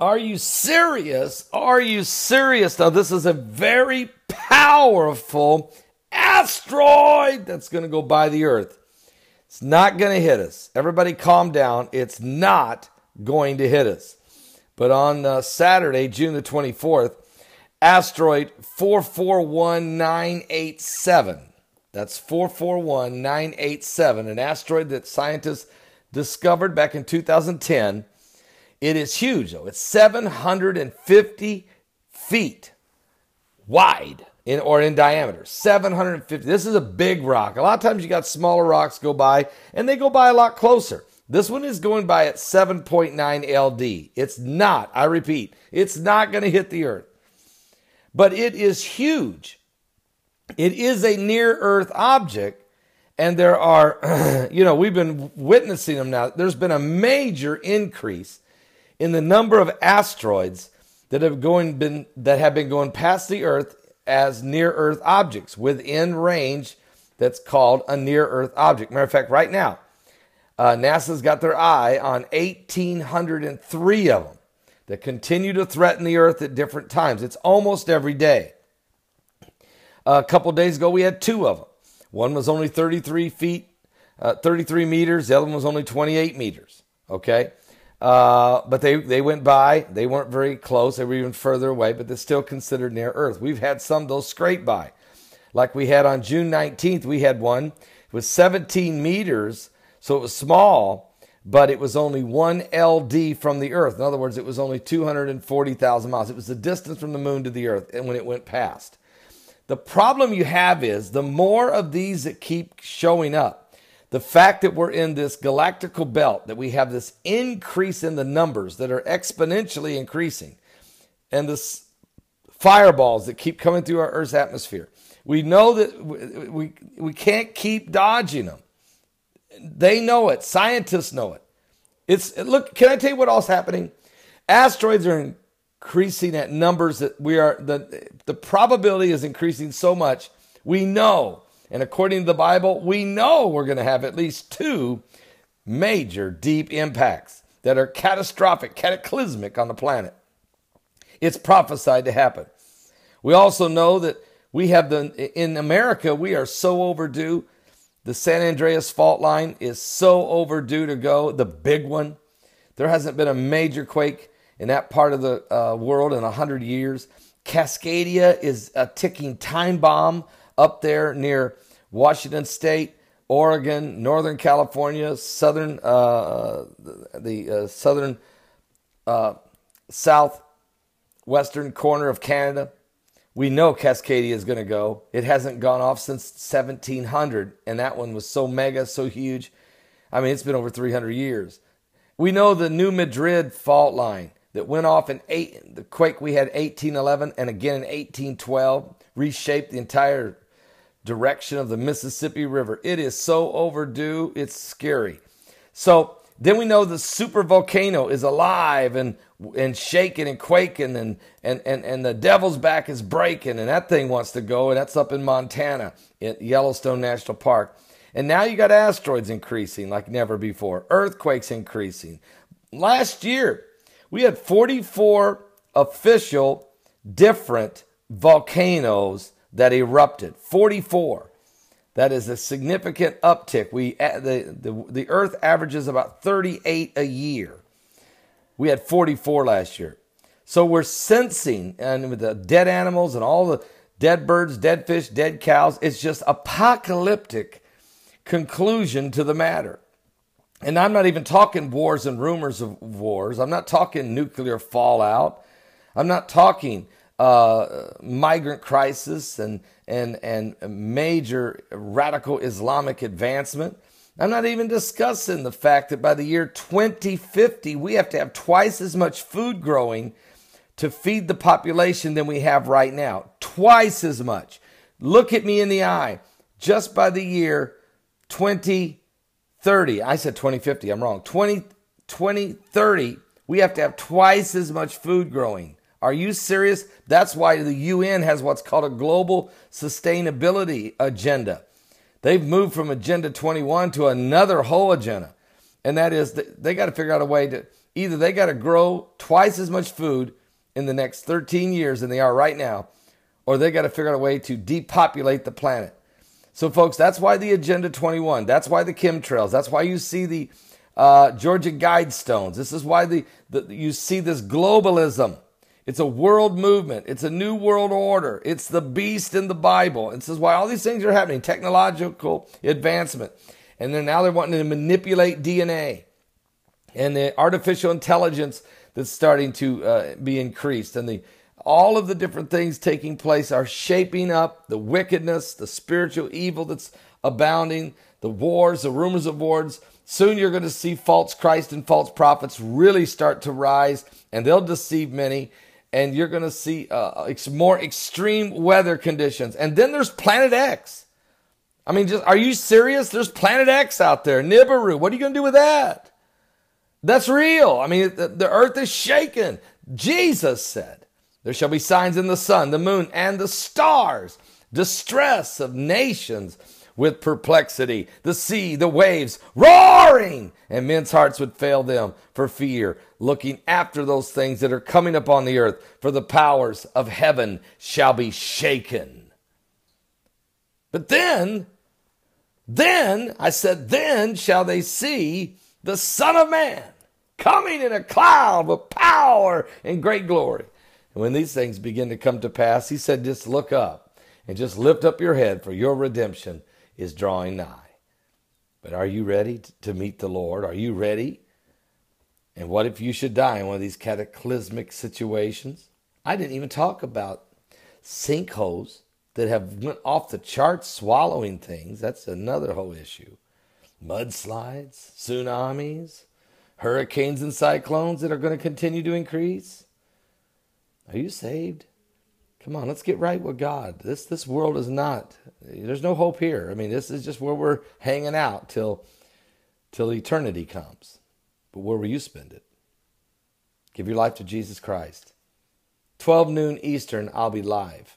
Are you serious? Are you serious? Now, this is a very powerful asteroid that's going to go by the Earth. It's not going to hit us. Everybody calm down. It's not going to hit us. But on uh, Saturday, June the 24th, asteroid 441987. That's 441987, an asteroid that scientists discovered back in 2010 it is huge, though. It's 750 feet wide in, or in diameter. 750. This is a big rock. A lot of times you got smaller rocks go by, and they go by a lot closer. This one is going by at 7.9 LD. It's not, I repeat, it's not going to hit the Earth. But it is huge. It is a near Earth object, and there are, you know, we've been witnessing them now. There's been a major increase in the number of asteroids that have going been that have been going past the Earth as near Earth objects within range. That's called a near Earth object. Matter of fact, right now, uh, NASA's got their eye on 1,803 of them that continue to threaten the Earth at different times. It's almost every day. A couple days ago, we had two of them. One was only 33 feet, uh, 33 meters. The other one was only 28 meters. Okay. Uh, but they, they went by. They weren't very close. They were even further away, but they're still considered near Earth. We've had some those scrape by. Like we had on June 19th, we had one. It was 17 meters, so it was small, but it was only one LD from the Earth. In other words, it was only 240,000 miles. It was the distance from the moon to the Earth and when it went past. The problem you have is the more of these that keep showing up, the fact that we're in this galactical belt, that we have this increase in the numbers that are exponentially increasing, and this fireballs that keep coming through our Earth's atmosphere. We know that we, we, we can't keep dodging them. They know it. Scientists know it. It's look. Can I tell you what else happening? Asteroids are increasing at numbers that we are the the probability is increasing so much. We know and according to the Bible, we know we're going to have at least two major deep impacts that are catastrophic, cataclysmic on the planet. It's prophesied to happen. We also know that we have the, in America, we are so overdue. The San Andreas fault line is so overdue to go, the big one. There hasn't been a major quake in that part of the uh, world in 100 years. Cascadia is a ticking time bomb up there near Washington State, Oregon, Northern California, southern uh, the uh, southern uh, southwestern corner of Canada. We know Cascadia is going to go. It hasn't gone off since 1700, and that one was so mega, so huge. I mean, it's been over 300 years. We know the New Madrid fault line that went off in eight, the quake we had 1811 and again in 1812 reshaped the entire direction of the Mississippi River. It is so overdue, it's scary. So then we know the super volcano is alive and and shaking and quaking and, and, and, and the devil's back is breaking and that thing wants to go and that's up in Montana at Yellowstone National Park. And now you got asteroids increasing like never before, earthquakes increasing. Last year, we had 44 official different volcanoes that erupted. 44 that is a significant uptick. We uh, the, the, the earth averages about 38 a year. We had 44 last year. So we're sensing and with the dead animals and all the dead birds dead fish dead cows it's just apocalyptic conclusion to the matter. And i'm not even talking wars and rumors of wars. I'm not talking nuclear fallout. I'm not talking uh, migrant crisis and, and, and major radical Islamic advancement. I'm not even discussing the fact that by the year 2050, we have to have twice as much food growing to feed the population than we have right now. Twice as much. Look at me in the eye. Just by the year 2030, I said 2050, I'm wrong. 20, 2030, we have to have twice as much food growing. Are you serious? That's why the UN has what's called a global sustainability agenda. They've moved from Agenda 21 to another whole agenda. And that is, they got to figure out a way to, Either they got to grow twice as much food in the next 13 years than they are right now, or they got to figure out a way to depopulate the planet. So, folks, that's why the Agenda 21, that's why the chemtrails, that's why you see the uh, Georgia Guidestones. This is why the, the, you see this globalism. It's a world movement. It's a new world order. It's the beast in the Bible. And is why all these things are happening technological advancement. And then now they're wanting to manipulate DNA and the artificial intelligence that's starting to uh, be increased. And the all of the different things taking place are shaping up the wickedness, the spiritual evil that's abounding, the wars, the rumors of wars. Soon you're going to see false Christ and false prophets really start to rise, and they'll deceive many. And you're going to see uh, more extreme weather conditions. And then there's Planet X. I mean, just are you serious? There's Planet X out there, Nibiru. What are you going to do with that? That's real. I mean, the, the earth is shaken. Jesus said, There shall be signs in the sun, the moon, and the stars, distress of nations with perplexity, the sea, the waves roaring, and men's hearts would fail them for fear, looking after those things that are coming upon the earth, for the powers of heaven shall be shaken. But then, then, I said, then shall they see the Son of Man coming in a cloud with power and great glory. And when these things begin to come to pass, he said, just look up and just lift up your head, for your redemption is drawing nigh. But are you ready to meet the Lord? Are you ready? And what if you should die in one of these cataclysmic situations? I didn't even talk about sinkholes that have went off the charts swallowing things. That's another whole issue. Mudslides, tsunamis, hurricanes and cyclones that are going to continue to increase. Are you saved? Come on, let's get right with God. This this world is not. There's no hope here. I mean, this is just where we're hanging out till till eternity comes. But where will you spend it? Give your life to Jesus Christ. 12 noon Eastern, I'll be live.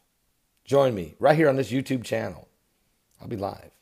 Join me right here on this YouTube channel. I'll be live.